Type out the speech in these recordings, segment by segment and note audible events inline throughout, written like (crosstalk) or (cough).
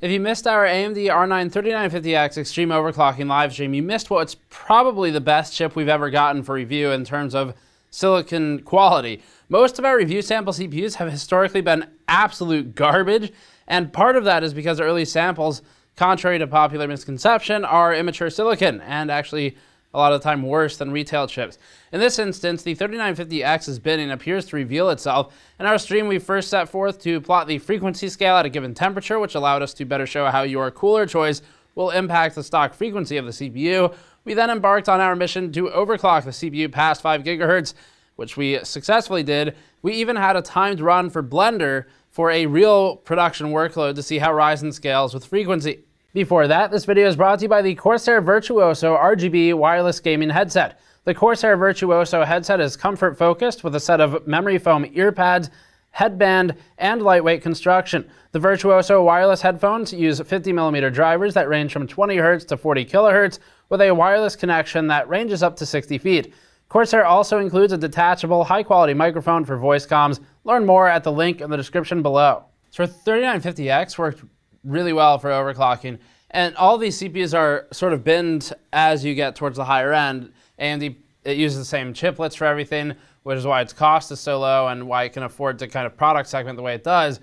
If you missed our AMD R9 3950X Extreme Overclocking live stream, you missed what's probably the best chip we've ever gotten for review in terms of silicon quality. Most of our review sample CPUs have historically been absolute garbage, and part of that is because early samples, contrary to popular misconception, are immature silicon and actually a lot of the time worse than retail chips. In this instance, the 3950X's binning appears to reveal itself. In our stream, we first set forth to plot the frequency scale at a given temperature, which allowed us to better show how your cooler choice will impact the stock frequency of the CPU. We then embarked on our mission to overclock the CPU past 5 gigahertz, which we successfully did. We even had a timed run for Blender for a real production workload to see how Ryzen scales with frequency. Before that, this video is brought to you by the Corsair Virtuoso RGB wireless gaming headset. The Corsair Virtuoso headset is comfort focused with a set of memory foam earpads, headband, and lightweight construction. The Virtuoso wireless headphones use 50mm drivers that range from 20 Hz to 40 kHz with a wireless connection that ranges up to 60 feet. Corsair also includes a detachable, high-quality microphone for voice comms. Learn more at the link in the description below. So 3950X worked really well for overclocking. And all these CPUs are sort of binned as you get towards the higher end. AMD it uses the same chiplets for everything, which is why its cost is so low and why it can afford to kind of product segment the way it does.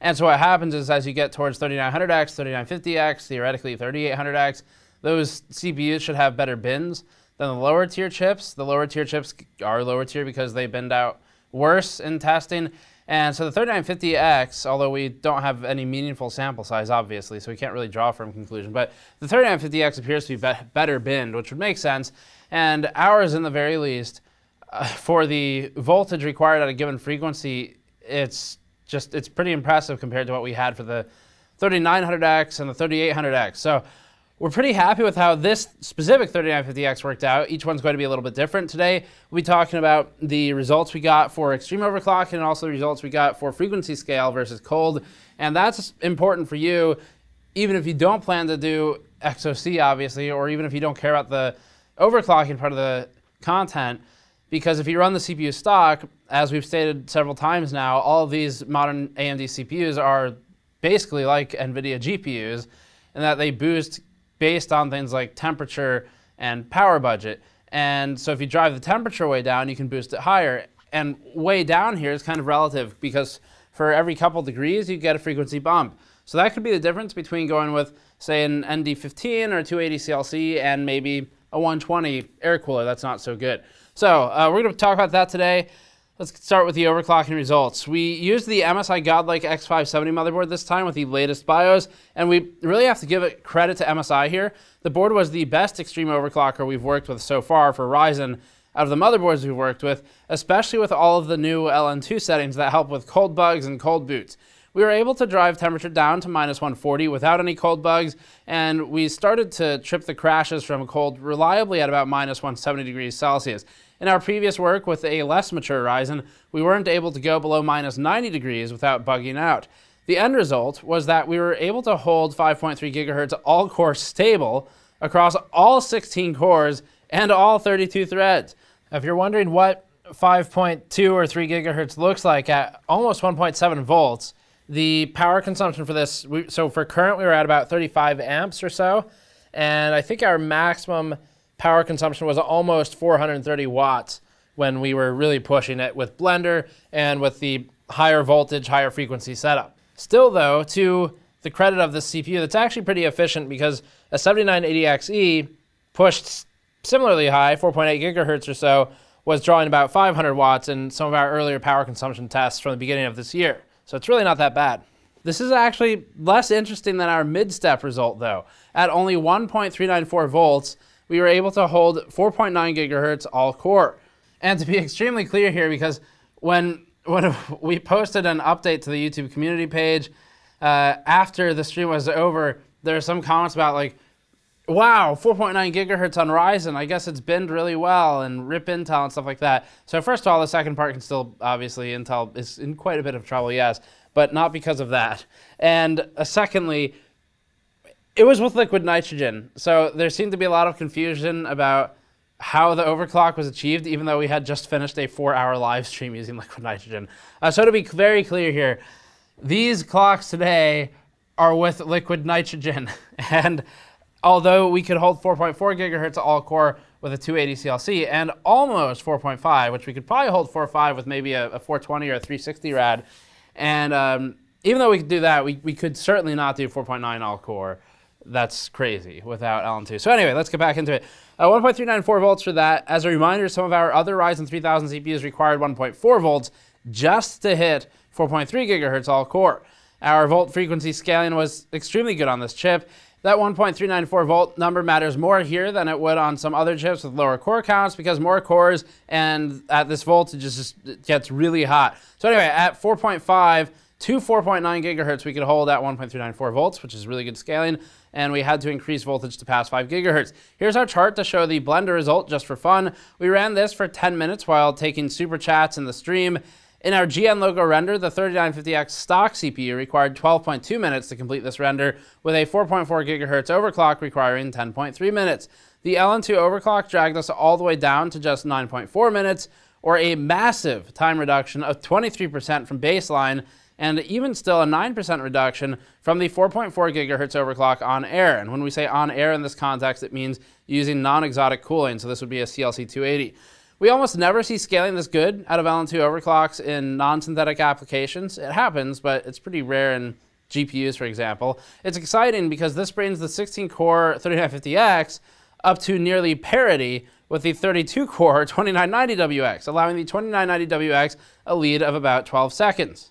And so what happens is as you get towards 3900X, 3950X, theoretically 3800X, those CPUs should have better bins than the lower tier chips. The lower tier chips are lower tier because they bend out worse in testing. And so the 3950X, although we don't have any meaningful sample size, obviously, so we can't really draw firm conclusion, but the 3950X appears to be, be better binned, which would make sense. And ours, in the very least, uh, for the voltage required at a given frequency, it's just, it's pretty impressive compared to what we had for the 3900X and the 3800X. So we're pretty happy with how this specific 3950X worked out. Each one's going to be a little bit different. Today, we'll be talking about the results we got for extreme overclock and also the results we got for frequency scale versus cold. And that's important for you, even if you don't plan to do XOC, obviously, or even if you don't care about the overclocking part of the content, because if you run the CPU stock, as we've stated several times now, all of these modern AMD CPUs are basically like NVIDIA GPUs, and that they boost based on things like temperature and power budget. And so if you drive the temperature way down, you can boost it higher. And way down here is kind of relative because for every couple degrees, you get a frequency bump. So that could be the difference between going with, say, an ND15 or 280 CLC and maybe a 120 air cooler. That's not so good. So uh, we're going to talk about that today. Let's start with the overclocking results. We used the MSI Godlike X570 motherboard this time with the latest BIOS, and we really have to give it credit to MSI here. The board was the best extreme overclocker we've worked with so far for Ryzen out of the motherboards we've worked with, especially with all of the new LN2 settings that help with cold bugs and cold boots. We were able to drive temperature down to minus 140 without any cold bugs, and we started to trip the crashes from cold reliably at about minus 170 degrees Celsius. In our previous work with a less mature Ryzen, we weren't able to go below minus 90 degrees without bugging out. The end result was that we were able to hold 5.3 gigahertz all core stable across all 16 cores and all 32 threads. If you're wondering what 5.2 or 3 gigahertz looks like at almost 1.7 volts, the power consumption for this, we, so for current, we were at about 35 amps or so. And I think our maximum power consumption was almost 430 watts when we were really pushing it with Blender and with the higher voltage, higher frequency setup. Still though, to the credit of this CPU, that's actually pretty efficient because a 7980XE pushed similarly high, 4.8 gigahertz or so, was drawing about 500 watts in some of our earlier power consumption tests from the beginning of this year. So it's really not that bad. This is actually less interesting than our mid-step result though. At only 1.394 volts, we were able to hold 4.9 gigahertz all core. And to be (laughs) extremely clear here, because when, when (laughs) we posted an update to the YouTube community page uh, after the stream was over, there are some comments about like, wow, 4.9 gigahertz on Ryzen, I guess it's binned really well, and rip Intel and stuff like that. So first of all, the second part can still, obviously, Intel is in quite a bit of trouble, yes, but not because of that. And uh, secondly, it was with liquid nitrogen. So there seemed to be a lot of confusion about how the overclock was achieved, even though we had just finished a four hour live stream using (laughs) liquid nitrogen. Uh, so to be very clear here, these clocks today are with liquid nitrogen. (laughs) and although we could hold 4.4 gigahertz all core with a 280 CLC and almost 4.5, which we could probably hold 4.5 with maybe a, a 420 or a 360 rad. And um, even though we could do that, we, we could certainly not do 4.9 all core. That's crazy without LN2. So anyway, let's get back into it. Uh, 1.394 volts for that. As a reminder, some of our other Ryzen 3000 CPUs required 1.4 volts just to hit 4.3 gigahertz all core. Our volt frequency scaling was extremely good on this chip. That 1.394 volt number matters more here than it would on some other chips with lower core counts because more cores and at this voltage just gets really hot. So anyway, at 4.5 to 4.9 gigahertz, we could hold at 1.394 volts, which is really good scaling, and we had to increase voltage to past 5 gigahertz. Here's our chart to show the Blender result just for fun. We ran this for 10 minutes while taking super chats in the stream. In our GN logo render, the 3950X stock CPU required 12.2 minutes to complete this render, with a 4.4 gigahertz overclock requiring 10.3 minutes. The LN2 overclock dragged us all the way down to just 9.4 minutes, or a massive time reduction of 23% from baseline, and even still a 9% reduction from the 4.4 gigahertz overclock on air. And when we say on air in this context, it means using non-exotic cooling, so this would be a CLC 280. We almost never see scaling this good out of LN2 overclocks in non-synthetic applications. It happens, but it's pretty rare in GPUs, for example. It's exciting because this brings the 16-core 3950X up to nearly parity with the 32-core 2990WX, allowing the 2990WX a lead of about 12 seconds.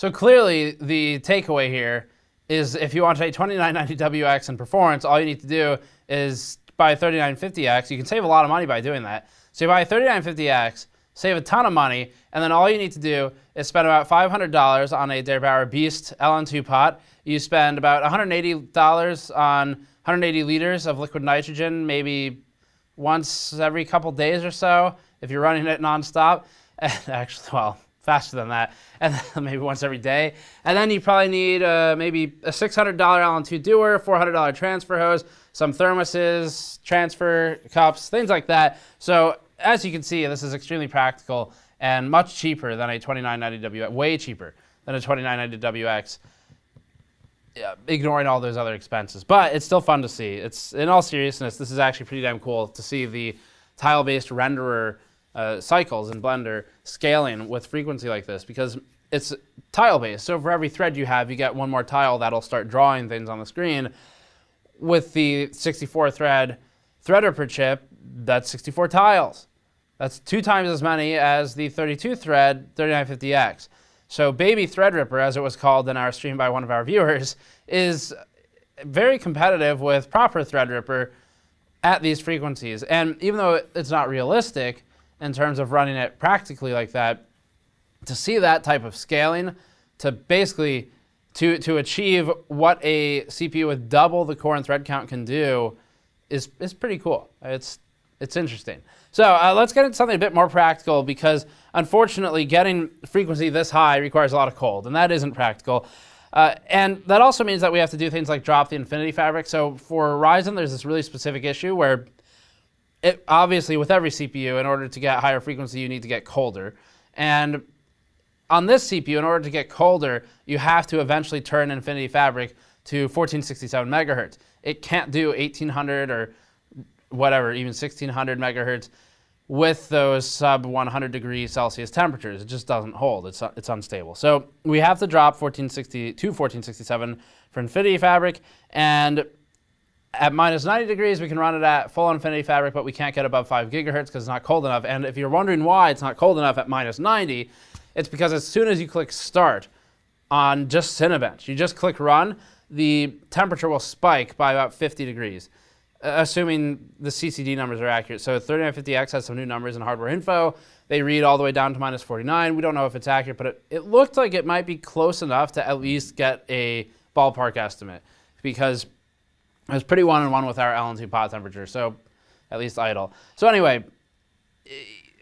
So clearly, the takeaway here is if you want a 2990WX in performance, all you need to do is buy a 3950X. You can save a lot of money by doing that. So you buy a 3950X, save a ton of money, and then all you need to do is spend about $500 on a Der Beast LN2 pot. You spend about $180 on 180 liters of liquid nitrogen, maybe once every couple days or so if you're running it nonstop. (laughs) And actually, well, faster than that, (laughs) and maybe once every day. And then you probably need uh, maybe a $600 LN2 Dewar, $400 transfer hose, some thermoses, transfer cups, things like that. So as you can see, this is extremely practical and much cheaper than a 2990WX, way cheaper than a 2990WX, yeah, ignoring all those other expenses. But it's still fun to see. It's In all seriousness, this is actually pretty damn cool to see the tile-based renderer uh, cycles in Blender scaling with frequency like this because it's tile-based. So for every thread you have, you get one more tile that'll start drawing things on the screen. With the 64 thread Threadripper chip, that's 64 tiles. That's two times as many as the 32 thread 3950X. So baby Threadripper, as it was called in our stream by one of our (laughs) viewers, is very competitive with proper Threadripper at these frequencies. And even though it's not realistic in terms of running it practically like that, to see that type of scaling, to basically to, to achieve what a CPU with double the core and thread count can do is, is pretty cool. It's, it's interesting. So uh, let's get into something a bit more practical because unfortunately getting frequency this high requires a lot of cold and that isn't practical. Uh, and that also means that we have to do things like drop the infinity fabric. So for Ryzen, there's this really specific issue where it, obviously with every CPU, in order to get higher frequency, you need to get colder. And on this CPU, in order to get colder, you have to eventually turn Infinity Fabric to 1467 megahertz. It can't do 1800 or whatever, even 1600 megahertz with those sub 100 degrees Celsius temperatures. It just doesn't hold. It's, it's unstable. So we have to drop 1460 to 1467 for Infinity Fabric. And at minus 90 degrees, we can run it at full Infinity Fabric, but we can't get above 5 gigahertz because it's not cold enough. And if you're wondering why it's not cold enough at minus 90, it's because as soon as you click start on just Cinebench, you just click run, the temperature will spike by about 50 degrees, assuming the CCD numbers are accurate. So 3950X has some new numbers in hardware info. They read all the way down to minus 49. We don't know if it's accurate, but it, it looked like it might be close enough to at least get a ballpark estimate because it was pretty one-on-one with our LN2 pot temperature, so at least idle. So anyway,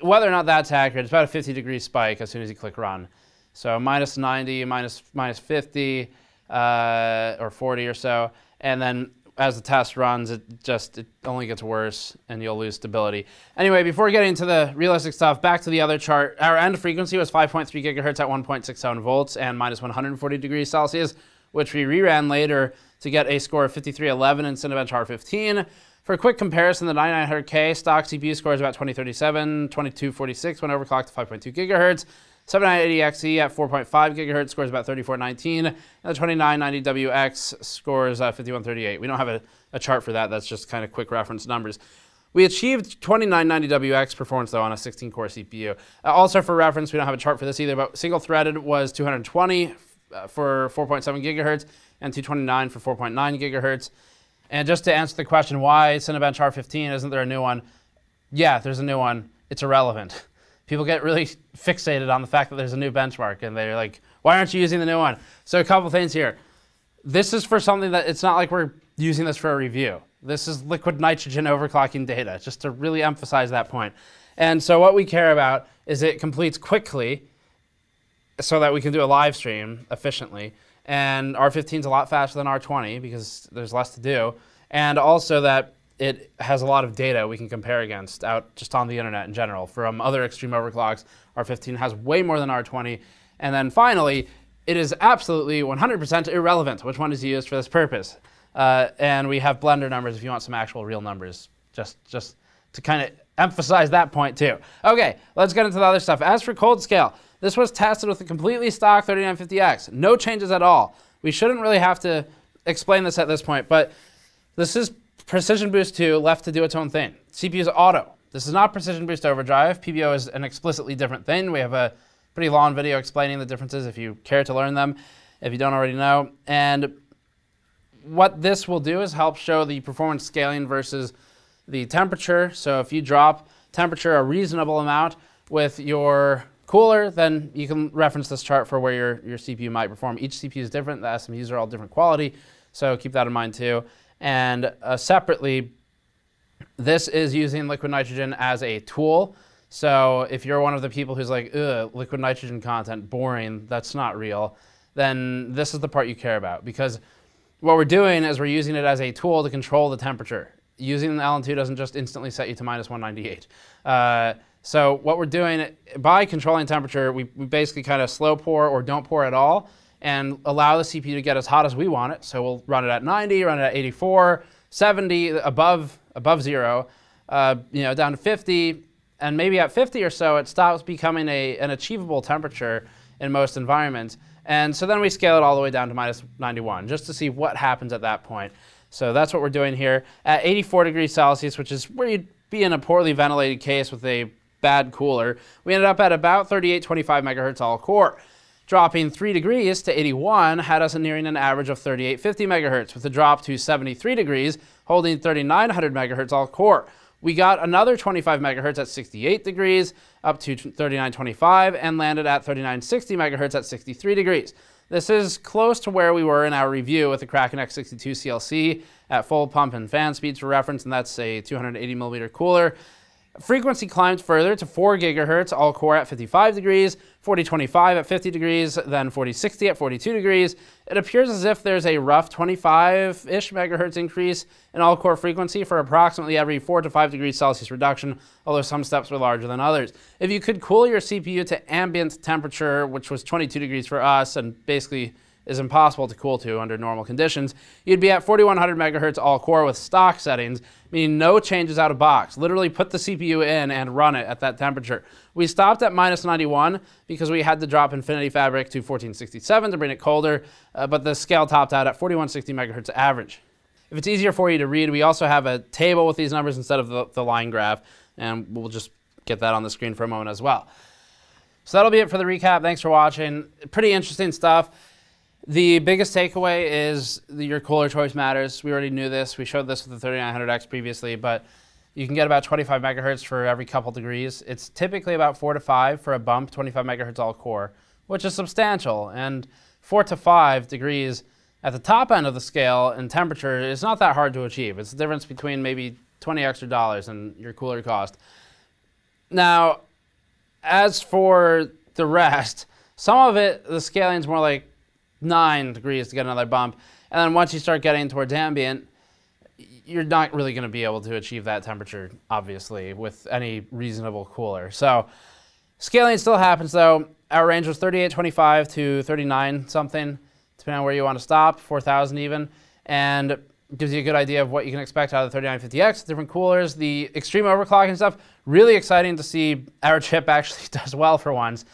whether or not that's accurate, it's about a 50 degree spike as soon as you click run. So minus 90, minus, minus 50, uh, or 40 or so. And then as the test runs, it just it only gets worse and you'll lose stability. Anyway, before getting to the realistic stuff, back to the other chart. Our end frequency was 5.3 gigahertz at 1.67 volts and minus 140 degrees Celsius, which we reran later to get a score of 5311 in Cinebench R15. For a quick comparison, the 9900K stock CPU score is about 2037, 2246 when overclocked to 5.2 gigahertz. 7980XE at 4.5 gigahertz scores about 3419, and the 2990WX scores uh, 5138. We don't have a, a chart for that. That's just kind of quick reference numbers. We achieved 2990WX performance though on a 16-core CPU. Uh, also for reference, we don't have a chart for this either, but single-threaded was 220 uh, Uh, for 4.7 gigahertz and 229 for 4.9 gigahertz. And just to answer the question, why Cinebench R15, isn't there a new one? Yeah, there's a new one. It's irrelevant. (laughs) People get really fixated on the fact that there's a new benchmark and they're like, why aren't you using the new one? So a couple things here. This is for something that it's not like we're using this for a review. This is liquid nitrogen overclocking data, just to really emphasize that point. And so what we care about is it completes quickly so that we can do a live stream efficiently. And R15 is a lot faster than R20 because there's less to do. And also that it has a lot of data we can compare against out just on the internet in general. From other extreme overclocks, R15 has way more than R20. And then finally, it is absolutely 100% irrelevant which one is used for this purpose. Uh, and we have blender numbers if you want some actual real numbers, just, just to kind of emphasize that point too. Okay, let's get into the other stuff. As for cold scale, this was tested with a completely stock 3950X. No changes at all. We shouldn't really have to explain this at this point, but this is Precision Boost 2 left to do its own thing. CPU is auto. This is not Precision Boost Overdrive. PBO is an explicitly different thing. We have a pretty long video explaining the differences if you care to learn them, if you don't already know. And what this will do is help show the performance scaling versus the temperature. So if you drop temperature a reasonable amount with your cooler, then you can reference this chart for where your, your CPU might perform. Each CPU is different. The SMUs are all different quality. So keep that in mind too. And uh, separately, this is using liquid nitrogen as a tool. So if you're one of the people who's like, ugh, liquid nitrogen content, boring, that's not real, then this is the part you care about. Because what we're doing is we're using it as a tool to control the temperature. Using the LN2 doesn't just instantly set you to minus 198. Uh, so what we're doing, by controlling temperature, we, we basically kind of slow pour or don't pour at all and allow the CPU to get as hot as we want it. So we'll run it at 90, run it at 84, 70, above, above zero, uh, you know, down to 50, and maybe at 50 or so, it stops becoming a, an achievable temperature in most environments. And so then we scale it all the way down to minus 91, just to see what happens at that point. So that's what we're doing here. At 84 degrees Celsius, which is where you'd be in a poorly ventilated case with a bad cooler, we ended up at about 3825 megahertz all core. Dropping 3 degrees to 81 had us nearing an average of 3850 megahertz, with a drop to 73 degrees, holding 3900 megahertz all core. We got another 25 megahertz at 68 degrees, up to 3925, and landed at 3960 megahertz at 63 degrees. This is close to where we were in our review with the Kraken X62 CLC at full pump and fan speeds for reference, and that's a 280 millimeter cooler. Frequency climbed further to 4 gigahertz, all core at 55 degrees, 4025 at 50 degrees, then 4060 at 42 degrees. It appears as if there's a rough 25-ish megahertz increase in all core frequency for approximately every 4 to 5 degrees Celsius reduction, although some steps were larger than others. If you could cool your CPU to ambient temperature, which was 22 degrees for us and basically is impossible to cool to under normal conditions, you'd be at 4100 megahertz all core with stock settings, meaning no changes out of box. Literally put the CPU in and run it at that temperature. We stopped at minus 91 because we had to drop Infinity Fabric to 1467 to bring it colder, uh, but the scale topped out at 4160 megahertz average. If it's easier for you to read, we also have a table with these numbers instead of the, the line graph, and we'll just get that on the screen for a moment as well. So that'll be it for the recap. Thanks for watching. Pretty interesting stuff. The biggest takeaway is your cooler choice matters. We already knew this. We showed this with the 3900X previously, but you can get about 25 megahertz for every couple degrees. It's typically about 4 to 5 for a bump, 25 megahertz all core, which is substantial. And 4 to 5 degrees at the top end of the scale in temperature is not that hard to achieve. It's the difference between maybe 20 extra dollars and your cooler cost. Now, as for the rest, some of it, the scaling is more like 9 degrees to get another bump. And then once you start getting towards ambient, you're not really going to be able to achieve that temperature, obviously, with any reasonable cooler. So scaling still happens, though. Our range was 38.25 to 39 something. depending on where you want to stop, 4,000 even, and gives you a good idea of what you can expect out of the 3950X, different coolers, the extreme overclocking stuff. Really exciting to see our (laughs) chip actually (laughs) does well for once.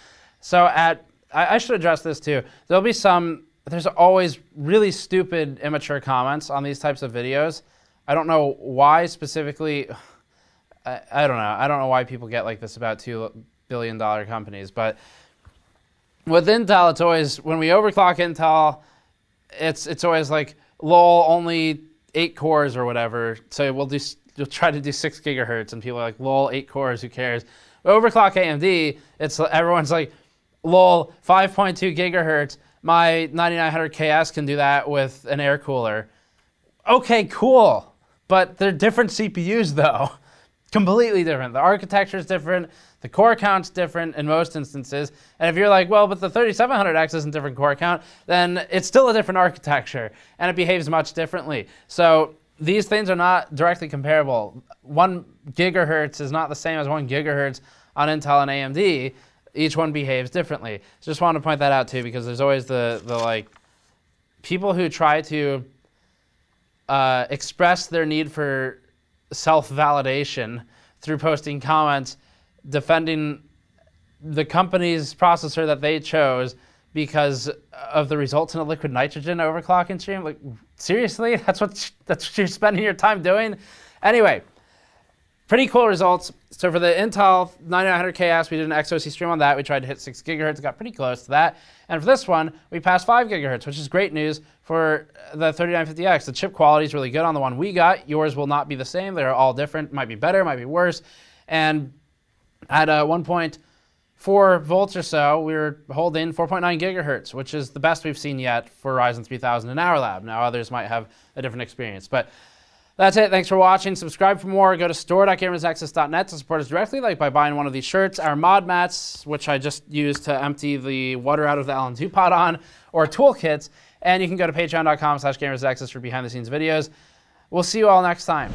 So at, I, I should address this too. There'll be some, there's always really stupid, immature comments on these types of videos. I don't know why specifically, (sighs) I, I don't know. I don't know why people get like this about $2 billion companies, but with Intel, it's always, when we overclock Intel, it's, it's always like, lol, only eight cores or whatever. So we'll do, you'll try to do six gigahertz, and people are like, lol, eight cores, who cares? Overclock AMD, it's everyone's like, lol, 5.2 gigahertz. My 9900KS can do that with an air cooler. Okay, cool. But they're different CPUs (laughs) though. Completely different. The architecture is different. The core count's different in most instances. And if you're like, well, but the 3700X isn't different core count, then it's still a different architecture and it behaves much differently. So these things are not directly comparable. One gigahertz is not the same as one gigahertz on Intel and AMD. Each one behaves differently. Just want to point that out too, because there's always the, the like, people who try to uh, express their need for self-validation through posting comments defending the company's processor that they chose because of the results in a liquid nitrogen overclocking stream. Like, seriously? That's what, that's what you're spending your time doing? Anyway, pretty cool results. So for the Intel 9900KS, we did an XOC stream on that. We tried to hit 6 gigahertz, got pretty close to that. And for this one, we passed 5 gigahertz, which is great news for the 3950X. The chip quality is really good on the one we got. Yours will not be the same. They're all different. Might be better, might be worse. And at uh, 1.4 volts or so, we were holding 4.9 gigahertz, which is the best we've seen yet for Ryzen 3000 in our lab. Now others might have a different experience. But that's it. Thanks for watching. Subscribe for more. Go to store.gamersnexus.net to support us directly, like by buying one of these shirts, our mod mats, which I just used to empty the water out of the LN2 pot on, or toolkits. And you can go to patreon.com slash gamersnexus for behind-the-scenes videos. We'll see you all next time.